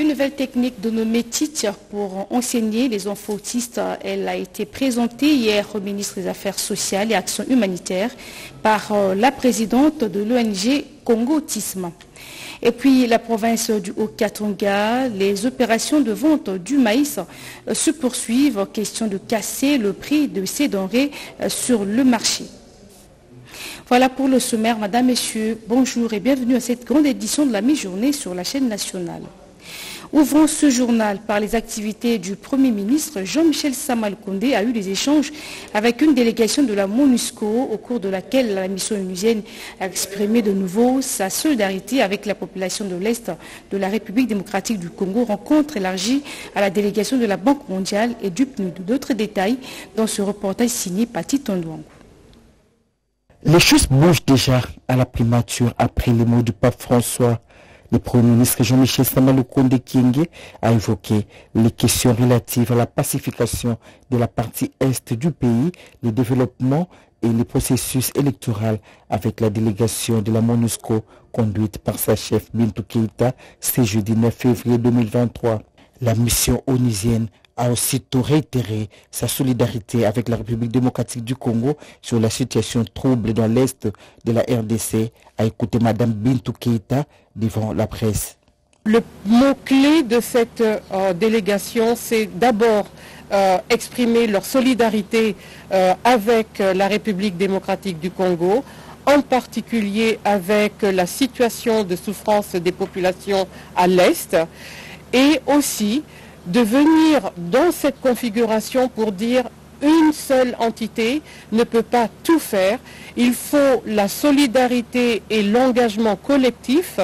Une nouvelle technique dénommée Teacher pour enseigner les enfants autistes, elle a été présentée hier au ministre des Affaires sociales et Actions humanitaires par euh, la présidente de l'ONG Congo Autisme. Et puis la province du Haut-Katanga, les opérations de vente du maïs euh, se poursuivent. Question de casser le prix de ces denrées euh, sur le marché. Voilà pour le sommaire. Madame, Messieurs, bonjour et bienvenue à cette grande édition de la mi-journée sur la chaîne nationale. Ouvrons ce journal par les activités du Premier ministre. Jean-Michel Samal Kondé a eu des échanges avec une délégation de la MONUSCO au cours de laquelle la mission onusienne a exprimé de nouveau sa solidarité avec la population de l'Est de la République démocratique du Congo. Rencontre élargie à la délégation de la Banque mondiale et du PNUD. D'autres détails dans ce reportage signé Pati Tondouangou. Les choses bougent déjà à la primature après les mots du pape François. Le Premier ministre Jean-Michel Samaloukonde Kienge a évoqué les questions relatives à la pacification de la partie est du pays, le développement et les processus électoraux avec la délégation de la MONUSCO conduite par sa chef Bintou Keita ce jeudi 9 février 2023. La mission onusienne a aussitôt réitéré sa solidarité avec la République démocratique du Congo sur la situation trouble dans l'Est de la RDC, a écouté Mme Bintou Keita devant la presse. Le mot-clé de cette euh, délégation, c'est d'abord euh, exprimer leur solidarité euh, avec la République démocratique du Congo, en particulier avec la situation de souffrance des populations à l'Est, et aussi de venir dans cette configuration pour dire une seule entité ne peut pas tout faire. Il faut la solidarité et l'engagement collectif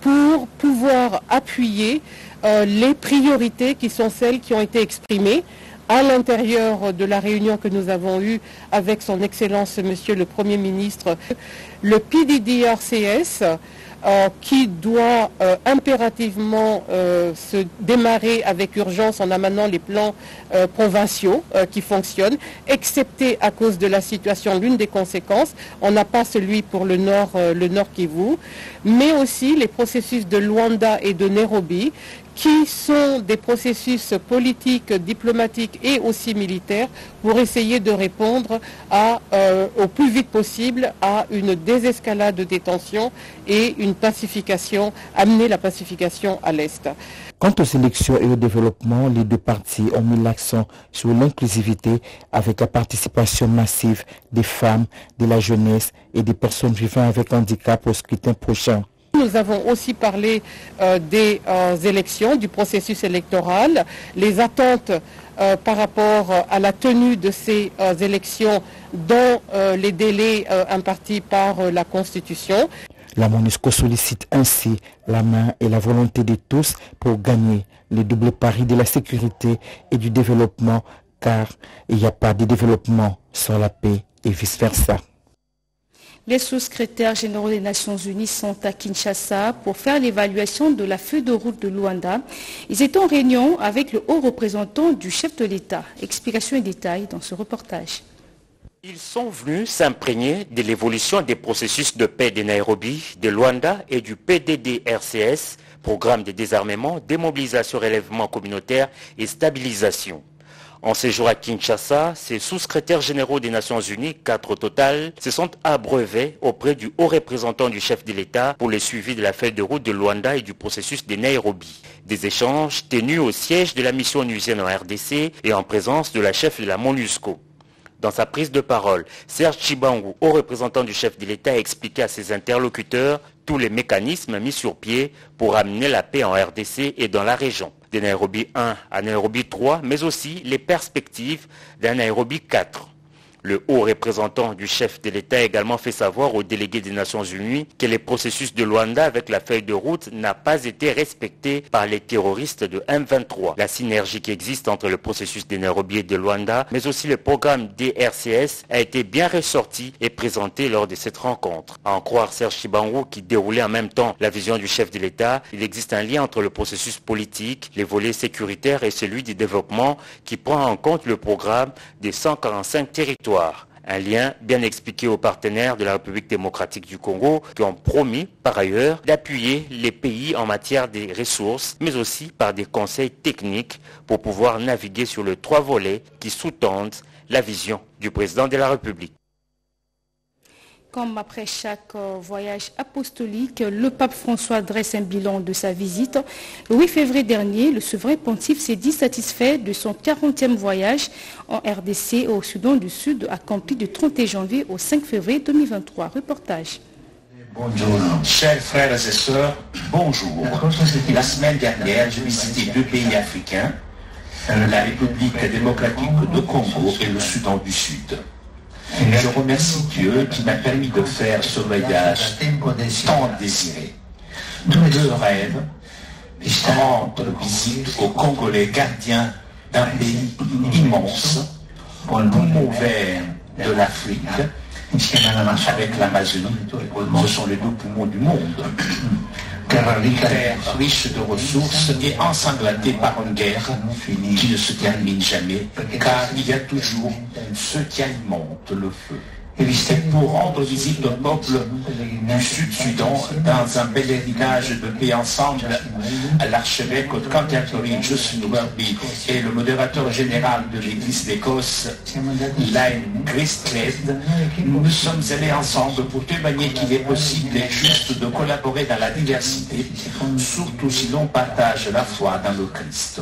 pour pouvoir appuyer euh, les priorités qui sont celles qui ont été exprimées à l'intérieur de la réunion que nous avons eue avec son Excellence Monsieur le Premier ministre. Le PDDRCS euh, qui doit euh, impérativement euh, se démarrer avec urgence. En amenant les plans provinciaux qui fonctionnent, excepté à cause de la situation, l'une des conséquences, on n'a pas celui pour le nord, le nord Kivu, mais aussi les processus de Luanda et de Nairobi qui sont des processus politiques, diplomatiques et aussi militaires pour essayer de répondre euh, au plus vite possible à une désescalade de détention et une pacification, amener la pacification à l'Est. Quant aux élections et au développement, les deux partis ont mis l'accent sur l'inclusivité avec la participation massive des femmes, de la jeunesse et des personnes vivant avec handicap au scrutin prochain. Nous avons aussi parlé euh, des euh, élections, du processus électoral, les attentes euh, par rapport à la tenue de ces élections dans les délais impartis par la Constitution. La MONUSCO sollicite ainsi la main et la volonté de tous pour gagner le double pari de la sécurité et du développement, car il n'y a pas de développement sans la paix et vice-versa. Les sous-secrétaires généraux des Nations Unies sont à Kinshasa pour faire l'évaluation de la feuille de route de Luanda. Ils étaient en réunion avec le haut représentant du chef de l'État. Explication et détails dans ce reportage. Ils sont venus s'imprégner de l'évolution des processus de paix de Nairobi, de Luanda et du PDD-RCS, programme de désarmement, démobilisation, relèvement communautaire et stabilisation. En séjour à Kinshasa, ces sous-secrétaires généraux des Nations Unies, quatre au total, se sont abreuvés auprès du haut représentant du chef de l'État pour le suivi de la feuille de route de Luanda et du processus de Nairobi. Des échanges tenus au siège de la mission onusienne en RDC et en présence de la chef de la MONUSCO. Dans sa prise de parole, Serge Chibangu, haut représentant du chef de l'État, a expliqué à ses interlocuteurs tous les mécanismes mis sur pied pour amener la paix en RDC et dans la région de Nairobi 1 à Nairobi 3, mais aussi les perspectives d'un Nairobi 4. Le haut représentant du chef de l'État a également fait savoir aux délégués des Nations Unies que les processus de Luanda avec la feuille de route n'a pas été respecté par les terroristes de M23. La synergie qui existe entre le processus de Nairobi et de Luanda, mais aussi le programme DRCS, a été bien ressorti et présenté lors de cette rencontre. À en croire Serge Chibangu qui déroulait en même temps la vision du chef de l'État, il existe un lien entre le processus politique, les volets sécuritaires et celui du développement qui prend en compte le programme des 145 territoires Un lien bien expliqué aux partenaires de la République démocratique du Congo qui ont promis par ailleurs d'appuyer les pays en matière des ressources, mais aussi par des conseils techniques pour pouvoir naviguer sur les trois volets qui sous-tendent la vision du président de la République. Comme après chaque voyage apostolique, le pape François dresse un bilan de sa visite. Le 8 février dernier, le souverain pontife s'est dit satisfait de son 40e voyage en RDC au Soudan du Sud, accompli du 31 janvier au 5 février 2023. Reportage. Bonjour, chers frères et sœurs, bonjour. La semaine dernière, j'ai visité deux pays africains, la République démocratique de Congo et le Soudan du Sud. Je remercie Dieu qui m'a permis de faire ce voyage tant désiré. Tous deux rêves, rendre visite aux Congolais gardiens d'un pays immense, poumon vert de l'Afrique, avec l'Amazonie, ce sont les deux poumons du monde. Terre riche de ressources et ensanglantée par une guerre qui ne se termine jamais, car il y a toujours ceux qui alimentent le feu. Pour rendre visite au peuple du Sud-Sudan dans un bel héritage de paix ensemble, l'archevêque de Canterbury, Justin Werby, et le modérateur général de l'Église d'Écosse, Christled, nous nous sommes allés ensemble pour témoigner qu'il est possible et juste de collaborer dans la diversité, surtout si l'on partage la foi dans le Christ.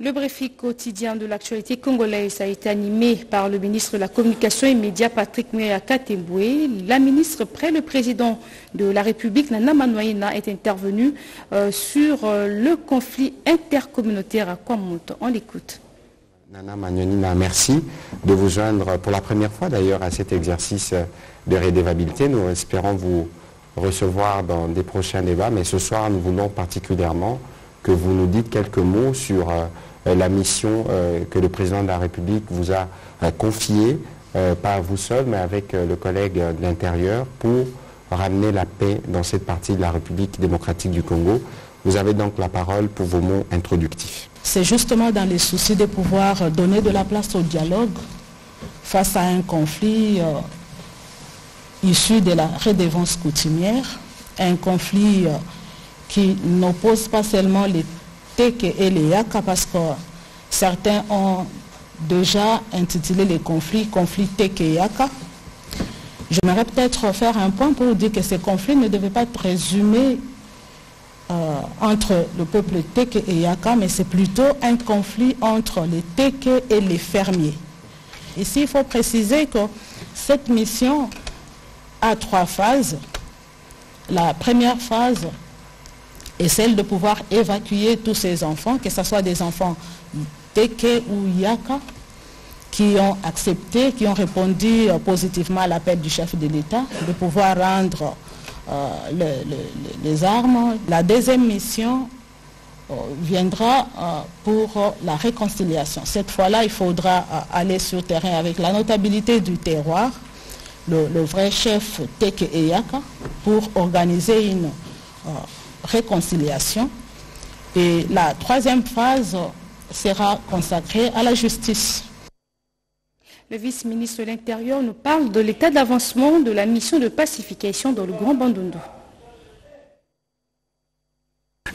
Le briefing quotidien de l'actualité congolaise a été animé par le ministre de la Communication et Médias Patrick Muyaka Temboué. La ministre près le président de la République, Nana Manoïna, est intervenue euh, sur euh, le conflit intercommunautaire à Kwamonto. On l'écoute. Nana Magnonina, merci de vous joindre pour la première fois d'ailleurs à cet exercice de rédévabilité. Nous espérons vous recevoir dans des prochains débats, mais ce soir nous voulons particulièrement que vous nous dites quelques mots sur euh, la mission euh, que le président de la République vous a euh, confiée, pas vous seul, mais avec le collègue de l'Intérieur, pour ramener la paix dans cette partie de la République démocratique du Congo. Vous avez donc la parole pour vos mots introductifs. C'est justement dans les soucis de pouvoir donner de la place au dialogue face à un conflit issu de la redevance coutumière, un conflit qui n'oppose pas seulement les Teke et les Yaka parce que certains ont déjà intitulé les conflits conflits Teke et Yaka. J'aimerais peut-être faire un point pour dire que ces conflits ne devaient pas être résumés euh, entre le peuple Teke et Yaka, mais c'est plutôt un conflit entre les Teke et les fermiers. Ici, il faut préciser que cette mission a trois phases. La première phase est celle de pouvoir évacuer tous ces enfants, que ce soit des enfants Teke ou Yaka, qui ont accepté, qui ont répondu euh, positivement à l'appel du chef de l'État, de pouvoir rendre euh, le- le- les armes. La deuxième mission euh, viendra pour la réconciliation. Cette fois-là, il faudra aller sur terrain avec la notabilité du terroir, le, vrai chef Teke Eyaka, pour organiser une réconciliation. Et la troisième phase sera consacrée à la justice. Le vice-ministre de l'Intérieur nous parle de l'état d'avancement de la mission de pacification dans le Grand Bandundu.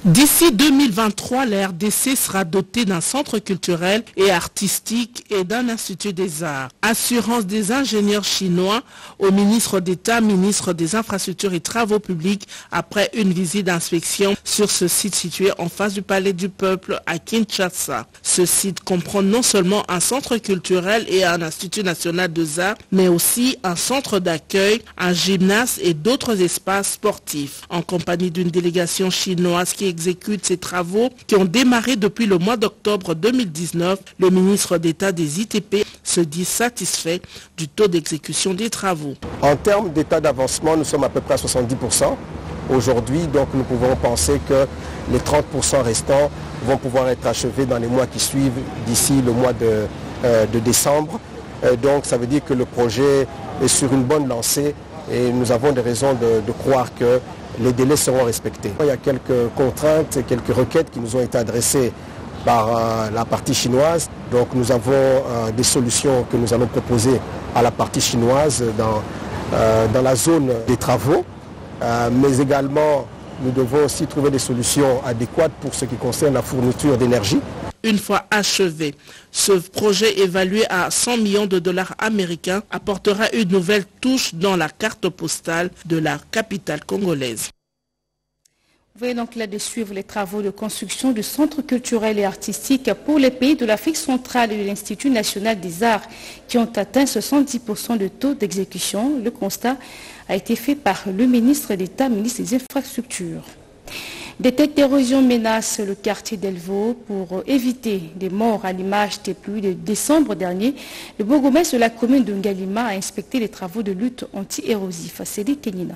D'ici 2023, la RDC sera dotée d'un centre culturel et artistique et d'un institut des arts. Assurance des ingénieurs chinois au ministre d'État, ministre des Infrastructures et Travaux publics après une visite d'inspection sur ce site situé en face du Palais du Peuple à Kinshasa. Ce site comprend non seulement un centre culturel et un institut national des arts, mais aussi un centre d'accueil, un gymnase et d'autres espaces sportifs. En compagnie d'une délégation chinoise qui exécute ces travaux qui ont démarré depuis le mois d'octobre 2019, le ministre d'État des ITP se dit satisfait du taux d'exécution des travaux. En termes d'état d'avancement, nous sommes à peu près à 70% aujourd'hui, donc nous pouvons penser que les 30% restants vont pouvoir être achevés dans les mois qui suivent d'ici le mois de, euh, décembre. Euh, donc ça veut dire que le projet est sur une bonne lancée et nous avons des raisons de, croire que les délais seront respectés. Il y a quelques contraintes quelques requêtes qui nous ont été adressées par la partie chinoise. Donc nous avons des solutions que nous allons proposer à la partie chinoise dans, dans la zone des travaux, mais également nous devons aussi trouver des solutions adéquates pour ce qui concerne la fourniture d'énergie. Une fois achevé, ce projet évalué à 100 millions de dollars américains apportera une nouvelle touche dans la carte postale de la capitale congolaise. Vous voyez donc là de suivre les travaux de construction du centre culturel et artistique pour les pays de l'Afrique centrale et de l'Institut national des arts qui ont atteint 70% de taux d'exécution. Le constat a été fait par le ministre d'État, ministre des Infrastructures. Des têtes d'érosion menacent le quartier d'Elvaux pour éviter des morts à l'image des pluies de décembre dernier. Le bourgmestre de la commune de Ngalima a inspecté les travaux de lutte anti-érosif. Cédric Kenina.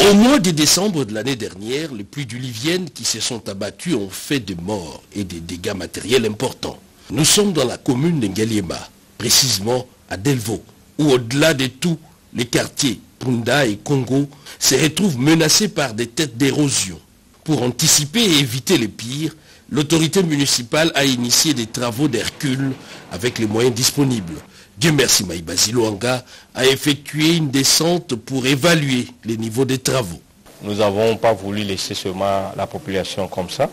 Au mois de décembre de l'année dernière, les pluies diluviennes qui se sont abattues ont fait des morts et des dégâts matériels importants. Nous sommes dans la commune de Ngaliema, précisément à Delvaux, où au-delà de tout, les quartiers Punda et Congo se retrouvent menacés par des têtes d'érosion. Pour anticiper et éviter le pire, l'autorité municipale a initié des travaux d'Hercule avec les moyens disponibles. Dieu merci Maïbazi Luanga a effectué une descente pour évaluer les niveaux des travaux. Nous n'avons pas voulu laisser seulement la population comme ça,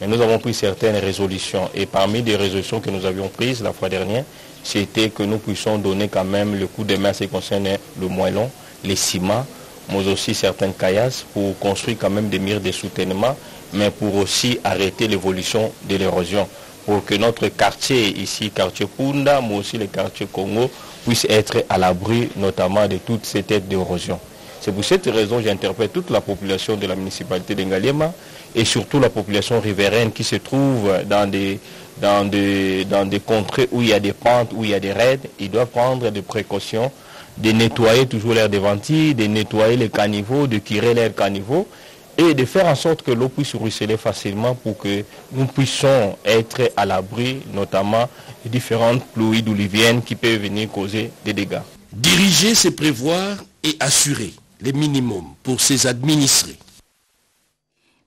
mais nous avons pris certaines résolutions. Et parmi les résolutions que nous avions prises la fois dernière, c'était que nous puissions donner quand même le coup de main ce qui concerne le moellon, les ciments, mais aussi certaines caillasses pour construire quand même des murs de soutènement, mais pour aussi arrêter l'évolution de l'érosion pour que notre quartier ici, quartier Punda, mais aussi le quartier Congo, puisse être à l'abri notamment de toutes ces têtes d'érosion. C'est pour cette raison que j'interpelle toute la population de la municipalité d'Engaliema et surtout la population riveraine qui se trouve dans des, dans, des, dans des contrées où il y a des pentes, où il y a des raids. Ils doivent prendre des précautions de nettoyer toujours l'air des ventiles, de nettoyer les caniveaux, de tirer l'air caniveau et de faire en sorte que l'eau puisse ruisseler facilement pour que nous puissions être à l'abri, notamment des différentes pluies d'oliviennes qui peuvent venir causer des dégâts. Diriger, c'est prévoir et assurer les minimums pour ses administrés.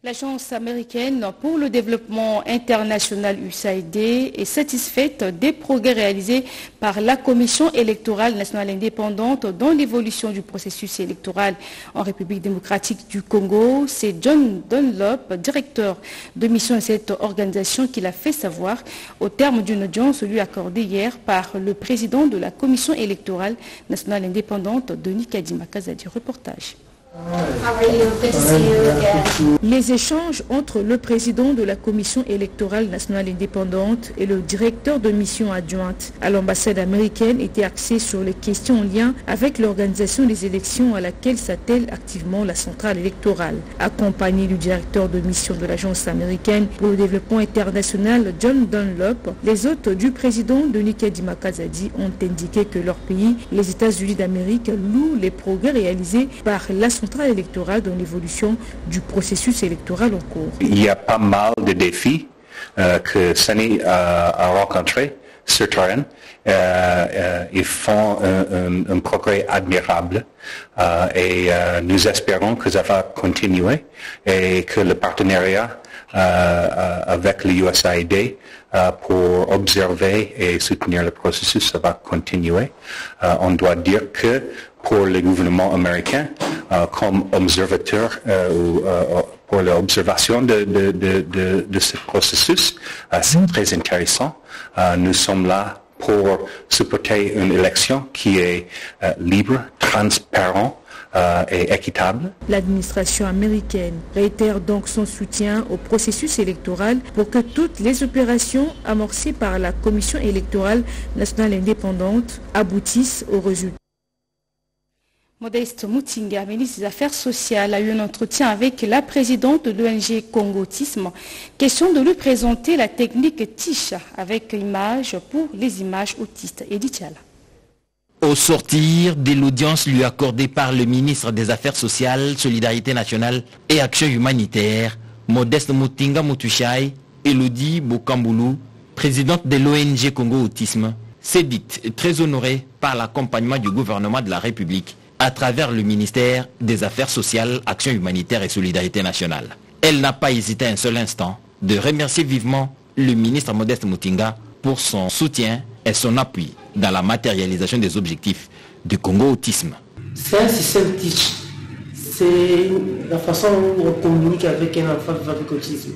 L'Agence américaine pour le développement international USAID est satisfaite des progrès réalisés par la Commission électorale nationale indépendante dans l'évolution du processus électoral en République démocratique du Congo. C'est John Dunlop, directeur de mission de cette organisation, qui l'a fait savoir au terme d'une audience lui accordée hier par le président de la Commission électorale nationale indépendante, Denis Kadima Kazadi. Reportage. Les échanges entre le président de la Commission électorale nationale indépendante et le directeur de mission adjointe à l'ambassade américaine étaient axés sur les questions en lien avec l'organisation des élections à laquelle s'attelle activement la centrale électorale. Accompagné du directeur de mission de l'agence américaine pour le développement international John Dunlop, les hôtes du président Denis Kadima Kazadi ont indiqué que leur pays, les États-Unis d'Amérique, louent les progrès réalisés par la électorale dans l'évolution du processus électoral en cours. Il y a pas mal de défis euh, que Sani a, rencontrés sur terrain. Euh, euh, ils font un, progrès admirable et nous espérons que ça va continuer et que le partenariat avec l'USAID pour observer et soutenir le processus, va continuer. on doit dire que pour le gouvernement américain comme observateur euh, euh, pour l'observation de, ce processus. C'est très intéressant. nous sommes là pour supporter une élection qui est libre, transparente et équitable. L'administration américaine réitère donc son soutien au processus électoral pour que toutes les opérations amorcées par la Commission électorale nationale indépendante aboutissent au résultat. Modeste Moutinga, ministre des Affaires sociales, a eu un entretien avec la présidente de l'ONG Congo Autisme. Question de lui présenter la technique TICHA avec image pour les images autistes. Au sortir de l'audience lui accordée par le ministre des Affaires sociales, Solidarité nationale et Action humanitaire, Modeste Moutinga Moutuchai, Elodie Bokamboulou, présidente de l'ONG Congo Autisme, s'est dite très honorée par l'accompagnement du gouvernement de la République à travers le ministère des Affaires sociales, Action humanitaire et solidarité nationale. Elle n'a pas hésité un seul instant de remercier vivement le ministre Modeste Moutinga pour son soutien et son appui dans la matérialisation des objectifs du Congo Autisme. C'est un système teach. C'est la façon où on communique avec un enfant avec autisme.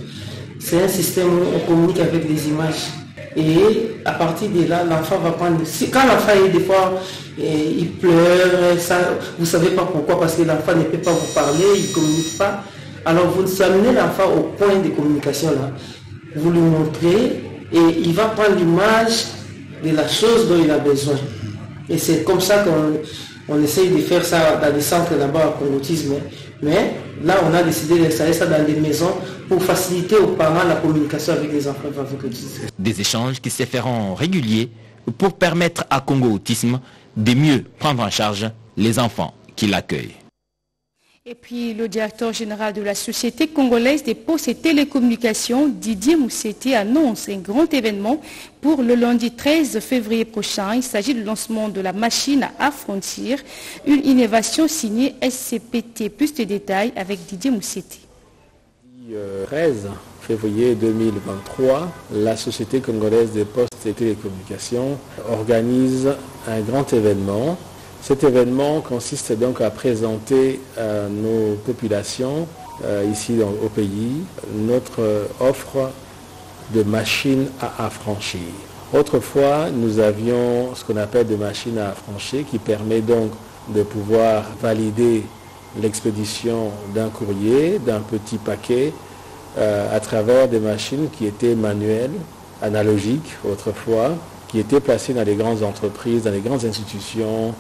C'est un système où on communique avec des images. Et à partir de là, l'enfant va prendre... Quand l'enfant est des fois, eh, il pleure, ça, vous ne savez pas pourquoi, parce que l'enfant ne peut pas vous parler, il ne communique pas. Alors vous amenez l'enfant au point de communication là. Vous lui montrez et il va prendre l'image de la chose dont il a besoin. Et c'est comme ça qu'on on essaye de faire ça dans les centres là-bas pour l'autisme. Mais là, on a décidé d'installer ça dans les maisons pour faciliter aux parents la communication avec les enfants. Des échanges qui se feront réguliers pour permettre à Congo Autisme de mieux prendre en charge les enfants qui l'accueillent. Et puis le directeur général de la Société congolaise des postes et télécommunications, Didier Moussetti, annonce un grand événement pour le lundi 13 février prochain. Il s'agit du lancement de la machine à frontières, une innovation signée SCPT. Plus de détails avec Didier Moussetti. 13 février 2023, la Société congolaise des postes et télécommunications organise un grand événement cet événement consiste donc à présenter à nos populations euh, ici au pays notre offre de machines à affranchir. Autrefois, nous avions ce qu'on appelle des machines à affranchir qui permet donc de pouvoir valider l'expédition d'un courrier, d'un petit paquet, euh, à travers des machines qui étaient manuelles, analogiques autrefois, qui étaient placées dans les grandes entreprises, dans les grandes institutions,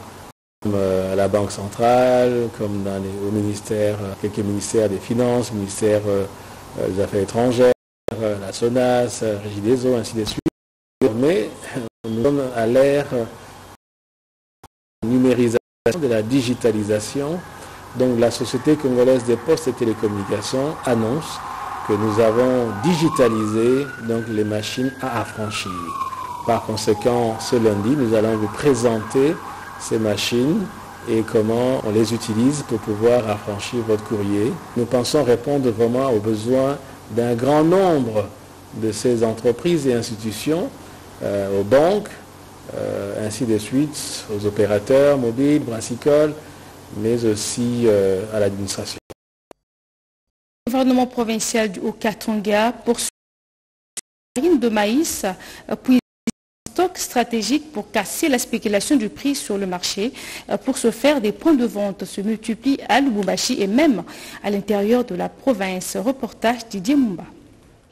comme euh, la Banque centrale, comme dans au ministère, euh, quelques ministères des Finances, ministère des Affaires étrangères, la SONAS, Régie des eaux, ainsi de suite. Mais nous sommes à l'ère numérisation, de la digitalisation. Donc la Société congolaise des postes et télécommunications annonce que nous avons digitalisé donc, les machines à affranchir. Par conséquent, ce lundi, nous allons vous présenter ces machines et comment on les utilise pour pouvoir affranchir votre courrier. Nous pensons répondre vraiment aux besoins d'un grand nombre de ces entreprises et institutions, euh, aux banques, euh, ainsi de suite, aux opérateurs mobiles, brassicoles, mais aussi euh, à l'administration. Le gouvernement provincial du Haut-Katanga poursuit de maïs puis stock stratégique pour casser la spéculation du prix sur le marché. Euh, pour ce faire, des points de vente se multiplient à Lubumbashi et même à l'intérieur de la province. Reportage Didier Mumba.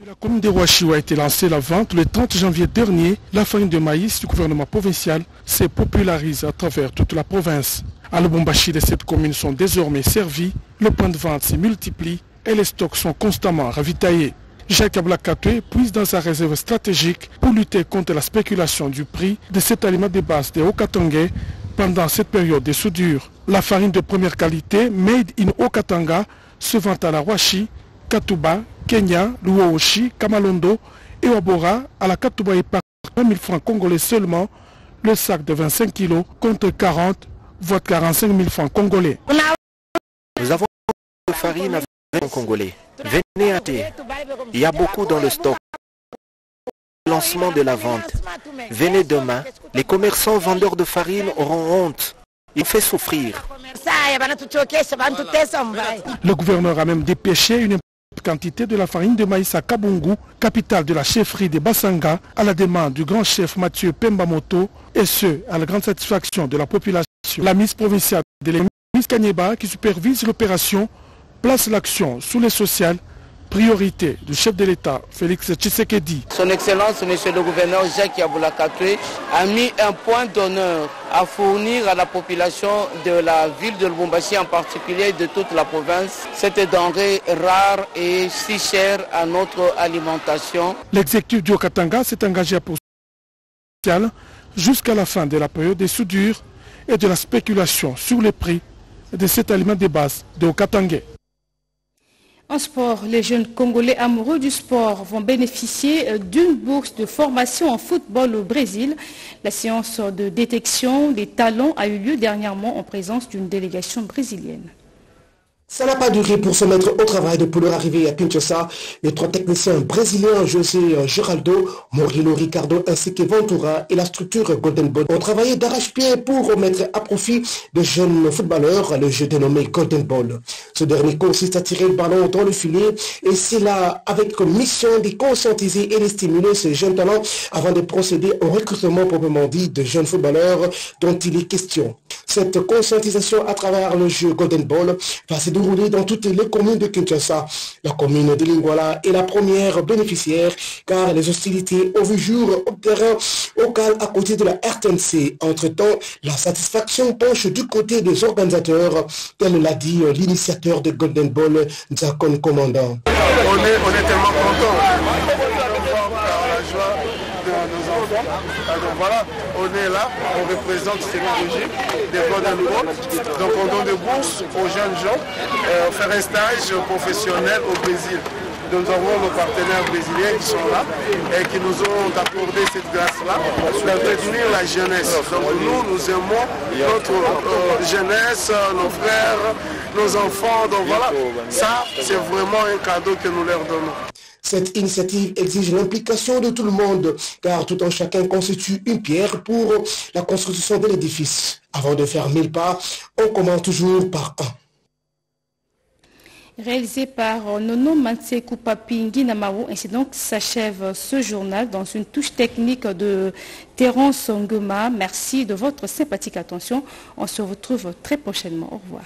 La commune de Ouachiou a été lancée la vente le 30 janvier dernier. La farine de maïs du gouvernement provincial s'est popularisée à travers toute la province. À Lubumbashi, les sept communes sont désormais servies. Le point de vente s'est multiplie et les stocks sont constamment ravitaillés. Jacques Ablakatoué puise dans sa réserve stratégique pour lutter contre la spéculation du prix de cet aliment de base des Okatangais pendant cette période de soudure. La farine de première qualité, made in Okatanga, se vend à la Washi, Katuba, Kenya, Luoshi, Kamalondo et Wabora à la Katuba et par 20 000 francs congolais seulement, le sac de 25 kg contre 40 voire 45 000 francs congolais. Nous avons de farine à 20 francs congolais. Venez acheter. Il y a beaucoup dans le stock. Lancement de la vente. Venez demain. Les commerçants vendeurs de farine auront honte. Il fait souffrir. Le gouverneur a même dépêché une quantité de la farine de maïs à Kabungu, capitale de la chefferie de Basanga, à la demande du grand chef Mathieu Pembamoto, et ce, à la grande satisfaction de la population. La mise provinciale de l'Église Kanyeba, qui supervise l'opération, place l'action sous les sociales, priorité du chef de l'État, Félix Tshisekedi. Son Excellence, Monsieur le gouverneur Jacques Yaboulakatoué, a mis un point d'honneur à fournir à la population de la ville de Lubumbashi, en particulier de toute la province, cette denrée rare et si chère à notre alimentation. L'exécutif du Okatanga s'est engagé à poursuivre jusqu'à la fin de la période des soudures et de la spéculation sur les prix de cet aliment de base de Okatanga. En sport, les jeunes Congolais amoureux du sport vont bénéficier d'une bourse de formation en football au Brésil. La séance de détection des talents a eu lieu dernièrement en présence d'une délégation brésilienne. Ça n'a pas duré pour se mettre au travail depuis leur arrivée à Kinshasa. Les trois techniciens brésiliens, José Geraldo, Morilo Ricardo ainsi que Ventura et la structure Golden Ball ont travaillé d'arrache-pied pour mettre à profit de jeunes footballeurs le jeu dénommé Golden Ball. Ce dernier consiste à tirer le ballon dans le filet et c'est là avec comme mission de conscientiser et de stimuler ces jeunes talents avant de procéder au recrutement proprement dit de jeunes footballeurs dont il est question. Cette conscientisation à travers le jeu Golden Ball va se dérouler dans toutes les communes de Kinshasa. La commune de Lingwala est la première bénéficiaire car les hostilités ont vu jour au terrain local à côté de la RTNC. Entre-temps, la satisfaction penche du côté des organisateurs, tel l'a dit l'initiateur de Golden Ball, Zakon Commandant. On est, tellement contents la joie de nos enfants. Alors voilà, on est là, on représente cette régie des Golden Ball. Donc on donne des bourses aux jeunes gens, euh, faire un stage professionnel au Brésil. Nous avons nos partenaires brésiliens qui sont là et qui nous ont accordé cette grâce-là d'entretenir la jeunesse. Donc nous, nous aimons notre euh, jeunesse, nos frères, nos enfants. Donc voilà, ça c'est vraiment un cadeau que nous leur donnons. Cette initiative exige l'implication de tout le monde, car tout un chacun constitue une pierre pour la construction de l'édifice. Avant de faire mille pas, on commence toujours par un. Réalisé par Nono Mansekou Papingi Namaru, ainsi donc s'achève ce journal dans une touche technique de Terence Ngema. Merci de votre sympathique attention. On se retrouve très prochainement. Au revoir.